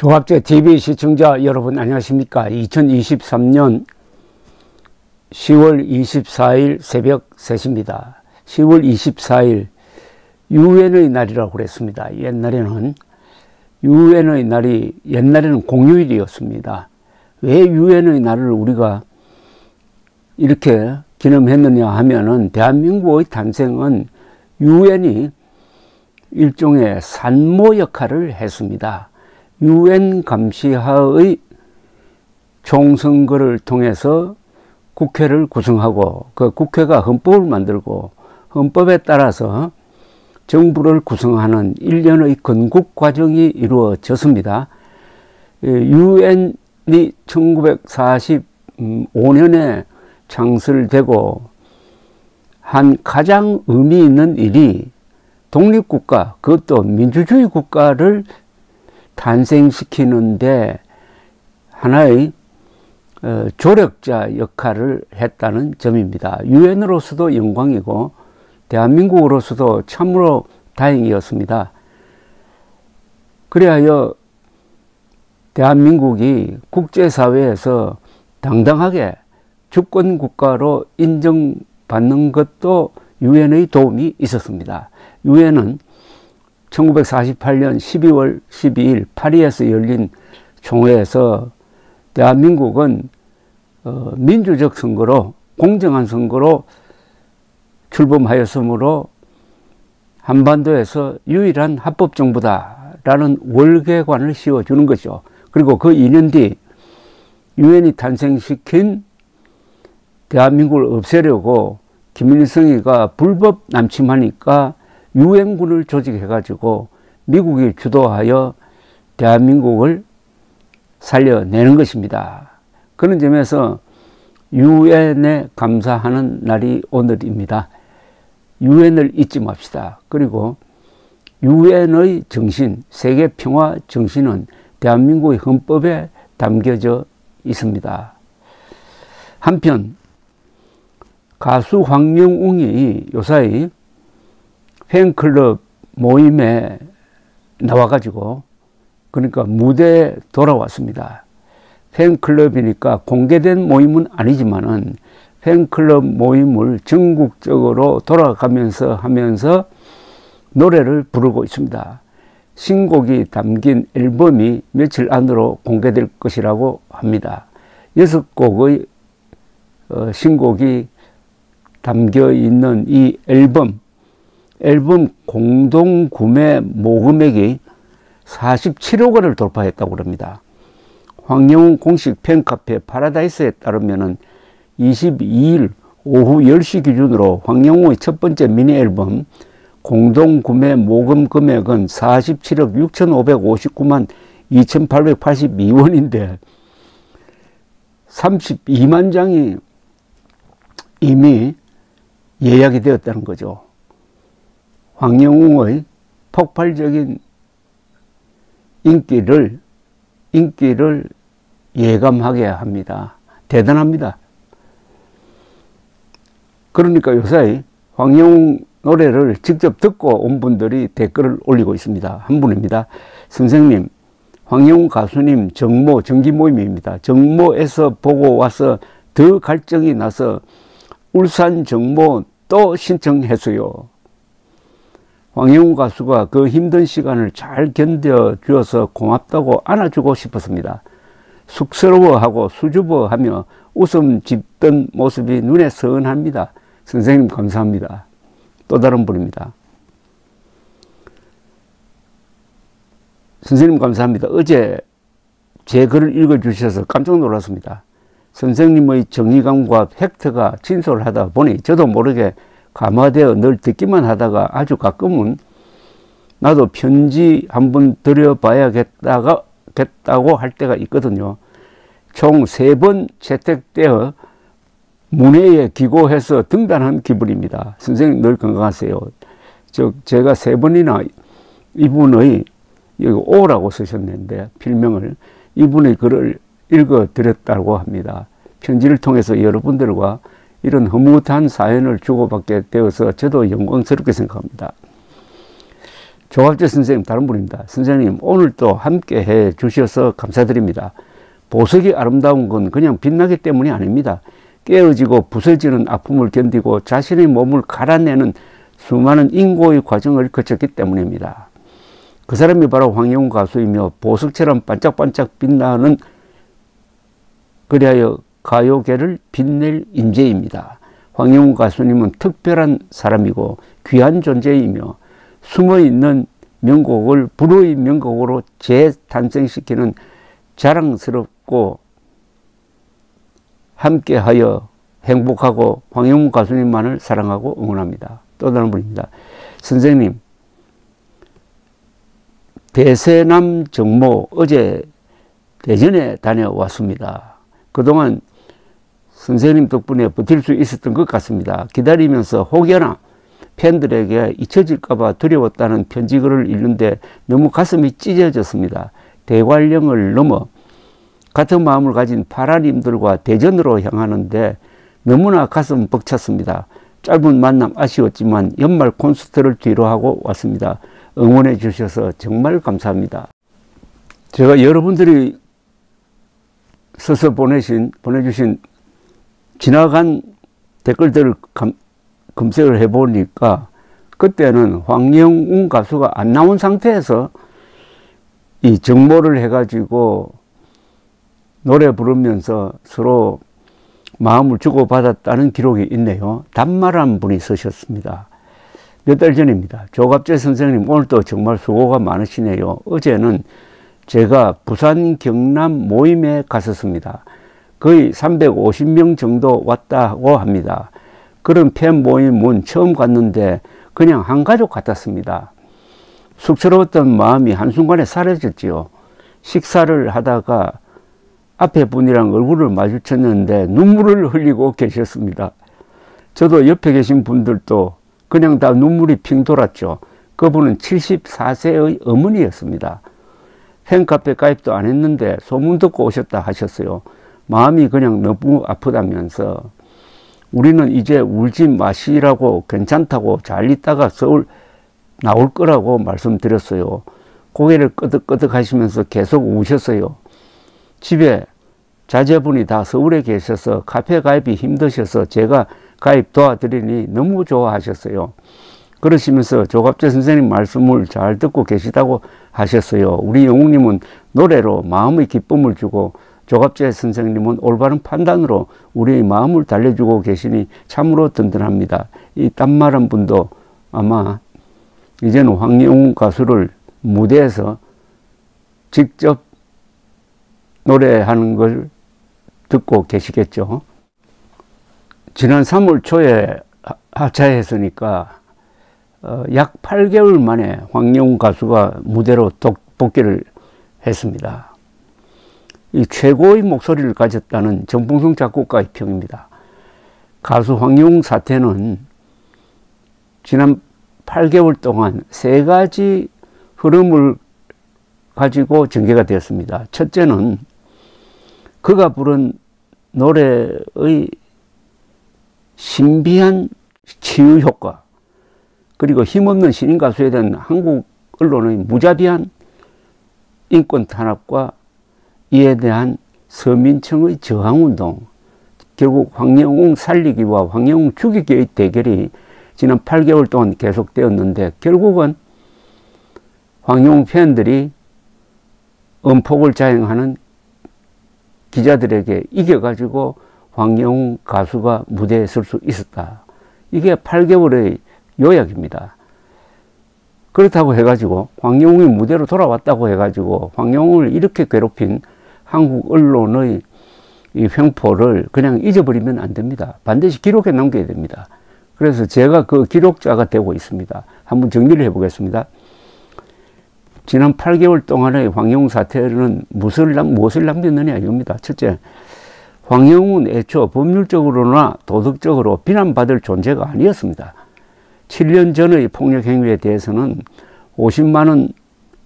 조합제 TV 시청자 여러분 안녕하십니까? 2023년 10월 24일 새벽 3시입니다. 10월 24일 유엔의 날이라고 그랬습니다. 옛날에는 유엔의 날이 옛날에는 공휴일이었습니다. 왜 유엔의 날을 우리가 이렇게 기념했느냐 하면은 대한민국의 탄생은 유엔이 일종의 산모 역할을 했습니다. 유엔 감시하의 총선거를 통해서 국회를 구성하고 그 국회가 헌법을 만들고 헌법에 따라서 정부를 구성하는 일련의 건국 과정이 이루어졌습니다. 유엔이 1945년에 창설되고 한 가장 의미 있는 일이 독립국가, 그것도 민주주의 국가를 탄생시키는데 하나의 어, 조력자 역할을 했다는 점입니다. 유엔으로서도 영광이고 대한민국으로서도 참으로 다행이었습니다. 그리하여 대한민국이 국제사회에서 당당하게 주권국가로 인정받는 것도 유엔의 도움이 있었습니다. 유엔은 1948년 12월 12일 파리에서 열린 총회에서 대한민국은 어, 민주적 선거로 공정한 선거로 출범하였으므로 한반도에서 유일한 합법 정부다라는 월계관을 씌워주는 거죠. 그리고 그 2년 뒤 유엔이 탄생시킨 대한민국을 없애려고 김일성이가 불법 남침하니까 유엔군을 조직해가지고 미국이 주도하여 대한민국을 살려내는 것입니다. 그런 점에서 유엔에 감사하는 날이 오늘입니다. 유엔을 잊지 맙시다. 그리고 유엔의 정신, 세계 평화 정신은 대한민국의 헌법에 담겨져 있습니다. 한편 가수 황영웅이 요사이 팬클럽 모임에 나와가지고 그러니까 무대에 돌아왔습니다. 팬클럽이니까 공개된 모임은 아니지만은 팬클럽 모임을 전국적으로 돌아가면서 하면서 노래를 부르고 있습니다. 신곡이 담긴 앨범이 며칠 안으로 공개될 것이라고 합니다. 여섯 곡의 어, 신곡이 담겨 있는 이 앨범, 앨범 공동 구매 모금액이 47억 원을 돌파했다고 합니다. 황영훈 공식 팬카페 파라다이스에 따르면 22일 오후 10시 기준으로 황영훈의 첫 번째 미니 앨범 공동 구매 모금 금액은 47억 6,559만 2,882원인데 32만 장이 이미 예약이 되었다는 거죠. 황영웅의 폭발적인 인기를 인기를 예감하게 합니다. 대단합니다. 그러니까 요새 황영웅 노래를 직접 듣고 온 분들이 댓글을 올리고 있습니다. 한 분입니다. 선생님, 황영웅 가수님 정모 정기 모임입니다. 정모에서 보고 와서 더 갈증이 나서 울산 정모 또 신청했어요. 황영우 가수가 그 힘든 시간을 잘 견뎌 주어서 고맙다고 안아주고 싶었습니다. 쑥스러워하고 수줍어하며 웃음 짓던 모습이 눈에 선합니다. 선생님 감사합니다. 또 다른 분입니다. 선생님 감사합니다. 어제 제 글을 읽어주셔서 깜짝 놀랐습니다. 선생님의 정의감과 팩트가 진솔하다 보니 저도 모르게 감화되어 늘 듣기만 하다가 아주 가끔은 나도 편지 한번 드려봐야겠다가 겠다고 할 때가 있거든요. 총 세 번 채택되어 문회에 기고해서 등단한 기분입니다. 선생님 늘 건강하세요. 저 제가 세 번이나 이분의 여기 오라고 쓰셨는데 필명을 이분의 글을 읽어 드렸다고 합니다. 편지를 통해서 여러분들과 이런 흐뭇한 사연을 주고받게 되어서 저도 영광스럽게 생각합니다. 조갑재 선생님 다른 분입니다. 선생님 오늘 또 함께 해 주셔서 감사드립니다. 보석이 아름다운 건 그냥 빛나기 때문이 아닙니다. 깨어지고 부서지는 아픔을 견디고 자신의 몸을 갈아내는 수많은 인고의 과정을 거쳤기 때문입니다. 그 사람이 바로 황영훈 가수이며 보석처럼 반짝반짝 빛나는 그리하여 가요계를 빛낼 인재입니다. 황영훈 가수님은 특별한 사람이고 귀한 존재이며 숨어있는 명곡을 불의 명곡으로 재탄생시키는 자랑스럽고 함께하여 행복하고 황영문 가수님만을 사랑하고 응원합니다. 또 다른 분입니다. 선생님, 대세남 정모 어제 대전에 다녀왔습니다. 그동안 선생님 덕분에 버틸 수 있었던 것 같습니다. 기다리면서 혹여나 팬들에게 잊혀질까봐 두려웠다는 편지글을 읽는데 너무 가슴이 찢어졌습니다. 대관령을 넘어 같은 마음을 가진 파라님들과 대전으로 향하는데 너무나 가슴 벅찼습니다. 짧은 만남 아쉬웠지만 연말 콘서트를 뒤로 하고 왔습니다. 응원해 주셔서 정말 감사합니다. 제가 여러분들이 써서 보내신, 보내주신 지나간 댓글들을 감, 검색을 해보니까 그때는 황영웅 가수가 안 나온 상태에서 이 정모를 해가지고 노래 부르면서 서로 마음을 주고받았다는 기록이 있네요. 단말한 분이 쓰셨습니다. 몇 달 전입니다. 조갑재 선생님 오늘도 정말 수고가 많으시네요. 어제는 제가 부산 경남 모임에 갔었습니다. 거의 350명 정도 왔다고 합니다. 그런 팬 모임은 처음 갔는데 그냥 한 가족 같았습니다. 쑥스러웠던 마음이 한순간에 사라졌지요. 식사를 하다가 앞에 분이랑 얼굴을 마주쳤는데 눈물을 흘리고 계셨습니다. 저도 옆에 계신 분들도 그냥 다 눈물이 핑 돌았죠. 그분은 74세의 어머니였습니다. 팬카페 가입도 안 했는데 소문 듣고 오셨다 하셨어요. 마음이 그냥 너무 아프다면서 우리는 이제 울지 마시라고 괜찮다고 잘 있다가 서울 나올 거라고 말씀드렸어요. 고개를 끄덕끄덕 하시면서 계속 우셨어요. 집에 자제분이 다 서울에 계셔서 카페 가입이 힘드셔서 제가 가입 도와드리니 너무 좋아하셨어요. 그러시면서 조갑재 선생님 말씀을 잘 듣고 계시다고 하셨어요. 우리 영웅님은 노래로 마음의 기쁨을 주고 조갑재 선생님은 올바른 판단으로 우리의 마음을 달래주고 계시니 참으로 든든합니다. 이 딴말한 분도 아마 이제는 황영웅 가수를 무대에서 직접 노래하는 걸 듣고 계시겠죠. 지난 3월 초에 하차했으니까 어, 약 8개월 만에 황영웅 가수가 무대로 복귀를 했습니다. 이 최고의 목소리를 가졌다는 정봉성 작곡가의 평입니다. 가수 황영웅 사태는 지난 8개월 동안 세 가지 흐름을 가지고 전개가 되었습니다. 첫째는 그가 부른 노래의 신비한 치유 효과, 그리고 힘없는 신인 가수에 대한 한국 언론의 무자비한 인권 탄압과 이에 대한 서민층의 저항운동, 결국 황영웅 살리기와 황영웅 죽이기의 대결이 지난 8개월 동안 계속되었는데 결국은 황영웅 팬들이 음폭을 자행하는 기자들에게 이겨가지고 황영웅 가수가 무대에 설 수 있었다. 이게 8개월의 요약입니다. 그렇다고 해가지고 황영웅이 무대로 돌아왔다고 해가지고 황영웅을 이렇게 괴롭힌 한국 언론의 이 횡포를 그냥 잊어버리면 안 됩니다. 반드시 기록에 남겨야 됩니다. 그래서 제가 그 기록자가 되고 있습니다. 한번 정리를 해보겠습니다. 지난 8개월 동안의 황영웅 사태는 무엇을, 남, 무엇을 남겼느냐 이겁니다. 첫째, 황영웅은 애초 법률적으로나 도덕적으로 비난받을 존재가 아니었습니다. 7년 전의 폭력 행위에 대해서는 50만 원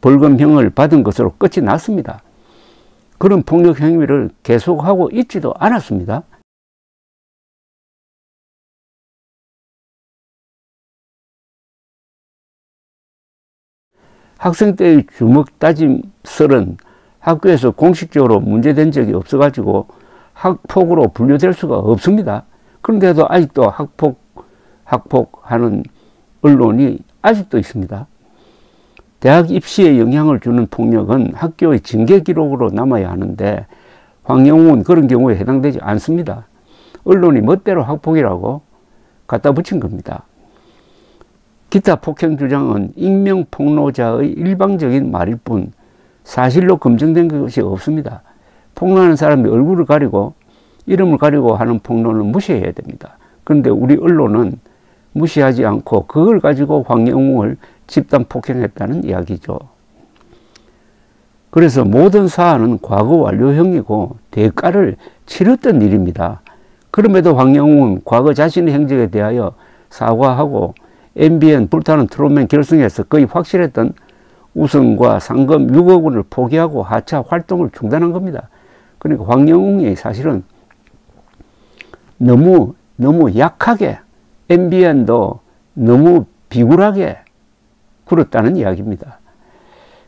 벌금형을 받은 것으로 끝이 났습니다. 그런 폭력 행위를 계속하고 있지도 않았습니다. 학생 때의 주먹 다짐 썰은 학교에서 공식적으로 문제된 적이 없어가지고 학폭으로 분류될 수가 없습니다. 그런데도 아직도 학폭, 학폭하는 언론이 아직도 있습니다. 대학 입시에 영향을 주는 폭력은 학교의 징계 기록으로 남아야 하는데 황영웅은 그런 경우에 해당되지 않습니다. 언론이 멋대로 학폭이라고 갖다 붙인 겁니다. 기타 폭행 주장은 익명 폭로자의 일방적인 말일 뿐 사실로 검증된 것이 없습니다. 폭로하는 사람이 얼굴을 가리고 이름을 가리고 하는 폭로는 무시해야 됩니다. 그런데 우리 언론은 무시하지 않고 그걸 가지고 황영웅을 집단 폭행했다는 이야기죠. 그래서 모든 사안은 과거 완료형이고 대가를 치렀던 일입니다. 그럼에도 황영웅은 과거 자신의 행적에 대하여 사과하고 MBN 불타는 트롯맨 결승에서 거의 확실했던 우승과 상금 6억 원을 포기하고 하차 활동을 중단한 겁니다. 그러니까 황영웅이 사실은 너무 너무 약하게 MBN도 너무 비굴하게 굴었다는 이야기입니다.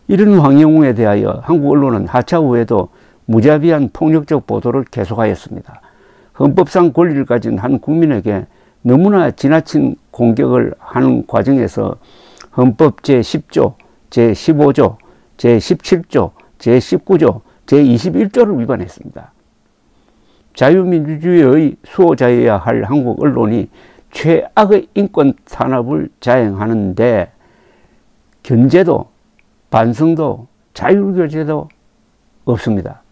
이런 황영웅에 대하여 한국 언론은 하차 후에도 무자비한 폭력적 보도를 계속하였습니다. 헌법상 권리를 가진 한 국민에게 너무나 지나친 공격을 하는 과정에서 헌법 제10조, 제15조, 제17조, 제19조, 제21조를 위반했습니다. 자유민주주의의 수호자여야 할 한국 언론이 최악의 인권 산업을 자행하는데 견제도 반성도 자율교제도 없습니다.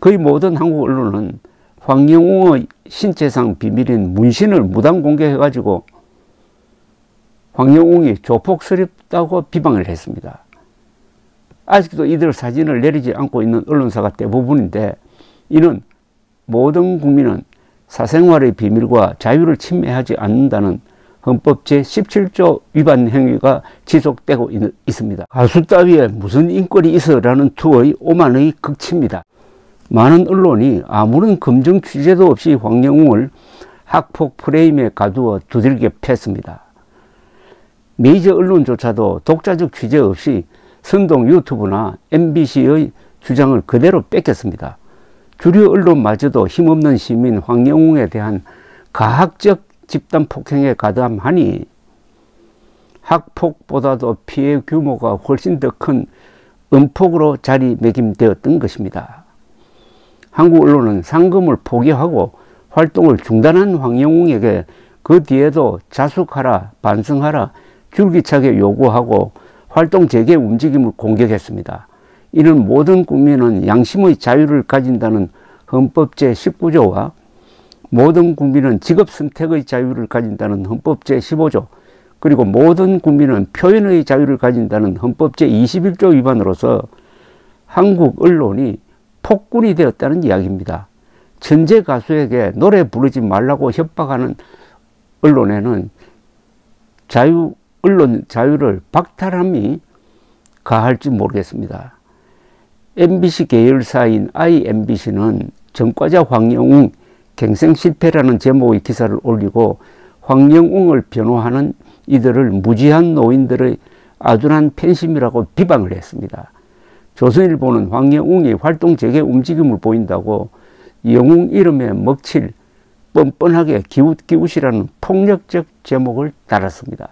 거의 모든 한국 언론은 황영웅의 신체상 비밀인 문신을 무단 공개해가지고 황영웅이 조폭스럽다고 비방을 했습니다. 아직도 이들 사진을 내리지 않고 있는 언론사가 대부분인데 이는 모든 국민은 사생활의 비밀과 자유를 침해하지 않는다는 헌법 제17조 위반 행위가 지속되고 있, 습니다 가수 따위에 무슨 인권이 있어라는 투의 오만의 극치입니다. 많은 언론이 아무런 검증 취재도 없이 황영웅을 학폭 프레임에 가두어 두들겨 팼습니다. 메이저 언론조차도 독자적 취재 없이 선동 유튜브나 MBC의 주장을 그대로 뺏겼습니다. 주류 언론마저도 힘없는 시민 황영웅에 대한 가학적 집단 폭행에 가담하니 학폭보다도 피해 규모가 훨씬 더 큰 음폭으로 자리매김되었던 것입니다. 한국 언론은 상금을 포기하고 활동을 중단한 황영웅에게 그 뒤에도 자숙하라, 반성하라, 줄기차게 요구하고 활동 재개 움직임을 공격했습니다. 이는 모든 국민은 양심의 자유를 가진다는 헌법 제19조와 모든 국민은 직업 선택의 자유를 가진다는 헌법 제15조 그리고 모든 국민은 표현의 자유를 가진다는 헌법 제21조 위반으로서 한국 언론이 폭군이 되었다는 이야기입니다. 천재 가수에게 노래 부르지 말라고 협박하는 언론에는 자유 언론 자유를 박탈함이 가할지 모르겠습니다. MBC 계열사인 IMBC는 전과자 황영웅 갱생 실패라는 제목의 기사를 올리고 황영웅을 변호하는 이들을 무지한 노인들의 아둔한 팬심이라고 비방을 했습니다. 조선일보는 황영웅이 활동 재개 움직임을 보인다고 영웅 이름에 먹칠 뻔뻔하게 기웃 기웃이라는 폭력적 제목을 달았습니다.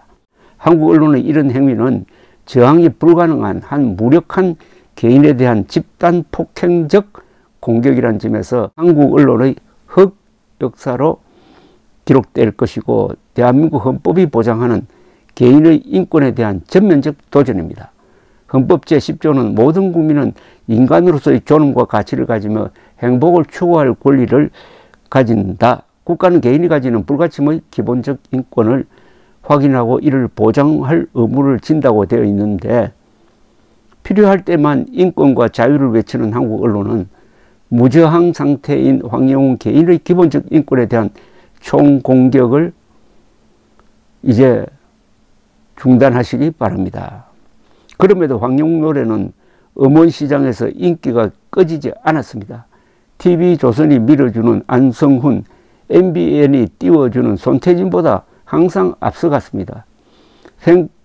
한국 언론의 이런 행위는 저항이 불가능한 한 무력한 개인에 대한 집단 폭행적 공격이라는 점에서 한국 언론의 흑 역사로 기록될 것이고 대한민국 헌법이 보장하는 개인의 인권에 대한 전면적 도전입니다. 헌법 제10조는 모든 국민은 인간으로서의 존엄과 가치를 가지며 행복을 추구할 권리를 가진다. 국가는 개인이 가지는 불가침의 기본적 인권을 확인하고 이를 보장할 의무를 진다고 되어 있는데 필요할 때만 인권과 자유를 외치는 한국 언론은 무저항 상태인 황영웅 개인의 기본적 인권에 대한 총공격을 이제 중단하시기 바랍니다. 그럼에도 황영웅 노래는 음원시장에서 인기가 꺼지지 않았습니다. TV조선이 밀어주는 안성훈, MBN이 띄워주는 손태진보다 항상 앞서갔습니다.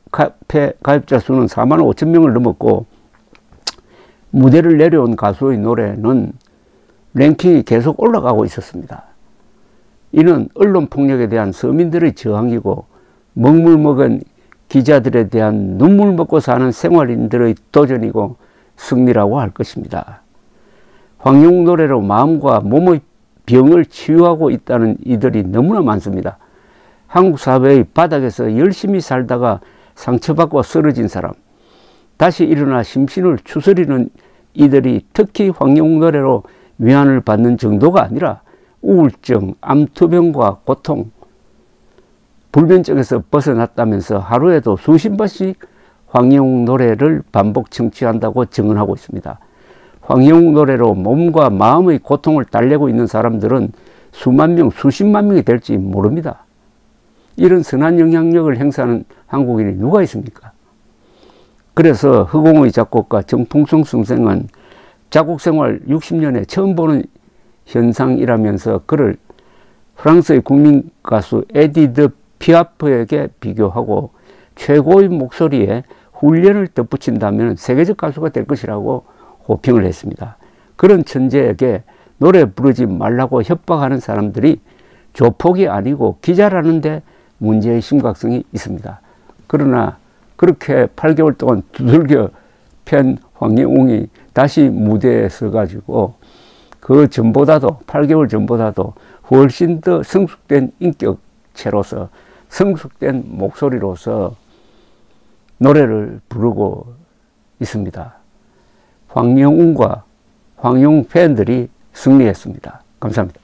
카페 가입자 수는 4만 5천 명을 넘었고 무대를 내려온 가수의 노래는 랭킹이 계속 올라가고 있었습니다. 이는 언론 폭력에 대한 서민들의 저항이고 먹물 먹은 기자들에 대한 눈물 먹고 사는 생활인들의 도전이고 승리라고 할 것입니다. 황용 노래로 마음과 몸의 병을 치유하고 있다는 이들이 너무나 많습니다. 한국 사회의 바닥에서 열심히 살다가 상처받고 쓰러진 사람, 다시 일어나 심신을 추스리는 이들이 특히 황용 노래로 위안을 받는 정도가 아니라 우울증, 암투병과 고통, 불면증에서 벗어났다면서 하루에도 수십 번씩 황영 노래를 반복 청취한다고 증언하고 있습니다. 황영 노래로 몸과 마음의 고통을 달래고 있는 사람들은 수만 명, 수십만 명이 될지 모릅니다. 이런 선한 영향력을 행사하는 한국인이 누가 있습니까? 그래서 허공의 작곡가 정풍성 선생은 작곡 생활 60년에 처음 보는 현상이라면서 그를 프랑스의 국민 가수 에디드 피아프에게 비교하고 최고의 목소리에 훈련을 덧붙인다면 세계적 가수가 될 것이라고 호평을 했습니다. 그런 천재에게 노래 부르지 말라고 협박하는 사람들이 조폭이 아니고 기자라는데 문제의 심각성이 있습니다. 그러나 그렇게 8개월 동안 두들겨 팬 황영웅이 다시 무대에 서가지고 그 전보다도 8개월 전보다도 훨씬 더 성숙된 인격체로서 성숙된 목소리로서 노래를 부르고 있습니다. 황영웅과 황용 팬들이 승리했습니다. 감사합니다.